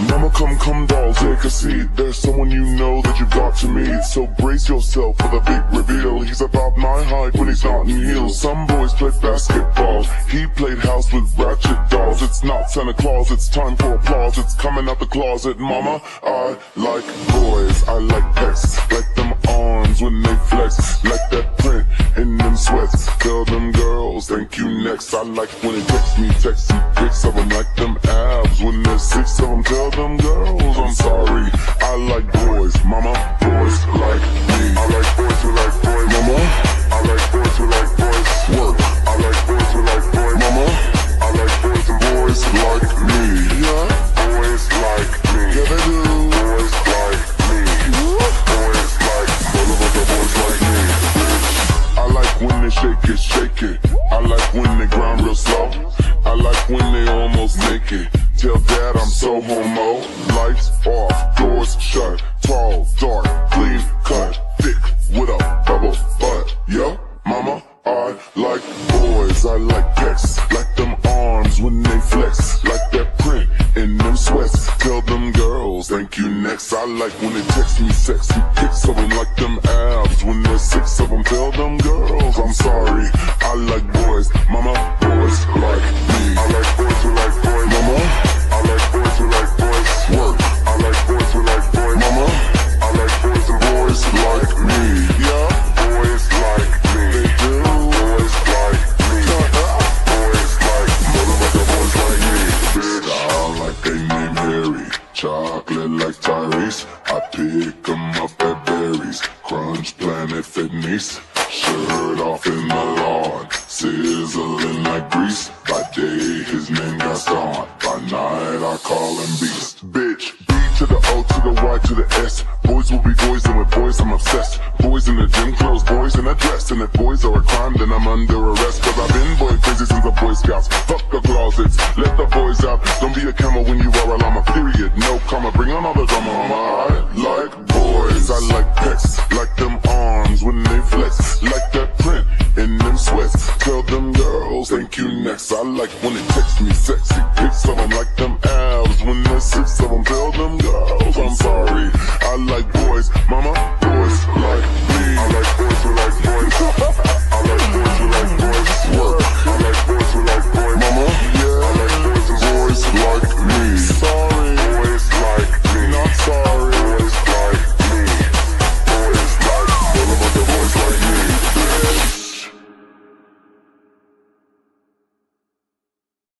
Mama come, come, doll, take a seat. There's someone you know that you've got to meet. So brace yourself for the big reveal. He's about my height when he's not in heels. Some boys play basketball. He played house with ratchet dolls. It's not Santa Claus, it's time for applause. It's coming out the closet, mama. I like boys, I like thank you next. I like when it text me, text me pics of them. Like them abs when there's six of them. Tell them girls, I'm sorry. I like boys, mama. Boys like me. I like real slow. I like when they almost make it. Tell dad I'm so homo. Lights off, doors shut. Tall, dark, clean cut, thick with a bubble butt. Yo, mama, I like boys. I like pecs, like them arms when they flex, like that print in them sweats. Tell them girls, thank you next. I like when they text me sexy pics of them, like Chocolate like Tyrese. I pick 'em up at Barry's. Crunch Planet Fitness. Shirt off in the lawn. Sizzling like grease. By day, his name Gaston. By night, I call him Beast. Bitch, B to the O to the Y to the S. Boys will be boys, and with boys I'm obsessed. Boys in the gym clothes, boys in a dress. And if boys are a crime, then I'm under arrest. Cause I've been boy crazy since the Boy Scouts. Fuck the closets, let the boys out. Don't be a camel when you are a llama, period. No comma, bring on all the drama. I like boys, I like pecs. Like them arms when they flex. Like that print in them sweats. Tell them girls, thank you next. I like when it text me sexy pics of them. Like them abs when there's six of them. Tell them girls, I'm sorry. I like